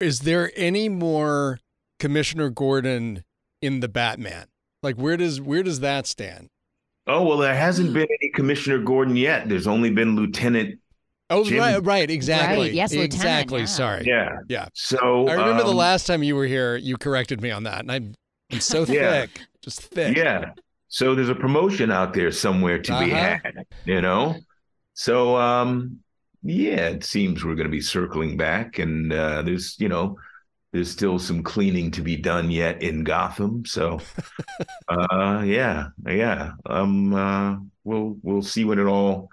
Is there any more Commissioner Gordon in the Batman? Like where does where does that stand? Oh well, there hasn't been any Commissioner Gordon yet. There's only been Lieutenant. Oh Jim- right, right, exactly. Right, yes, Lieutenant, exactly. yeah. Sorry. Yeah. Yeah. So I remember the um, last time you were here, you corrected me on that, and I'm I'm so Yeah. thick, just thick. Yeah. So there's a promotion out there somewhere to be Uh-huh. had, you know? So um yeah, it seems we're going to be circling back and uh there's, you know, there's still some cleaning to be done yet in Gotham. So uh yeah, yeah. Um uh we'll we'll see when it all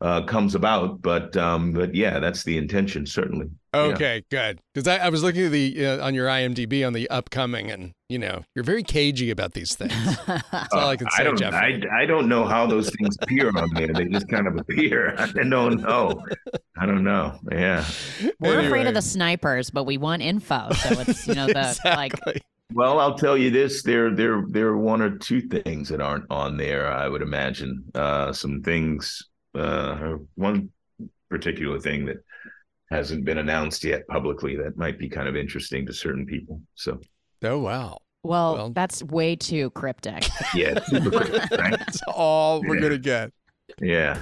uh comes about, but um but yeah, that's the intention certainly. Okay, good. Because I, I was looking at the uh, on your IMDb on the upcoming, and you know you're very cagey about these things. That's all I can say, I don't, Jeffrey. I, I don't know how those things appear on there. They just kind of appear. I don't know. I don't know. Yeah. We're afraid of the snipers, but we want info. So it's you know the like. Well, I'll tell you this: there, there, there are one or two things that aren't on there. I would imagine uh, some things. Uh, one particular thing that hasn't been announced yet publicly that might be kind of interesting to certain people. So, Oh wow, well, Well- that's way too cryptic. yeah, super quick, right? that's all we're Yeah. gonna get. Yeah.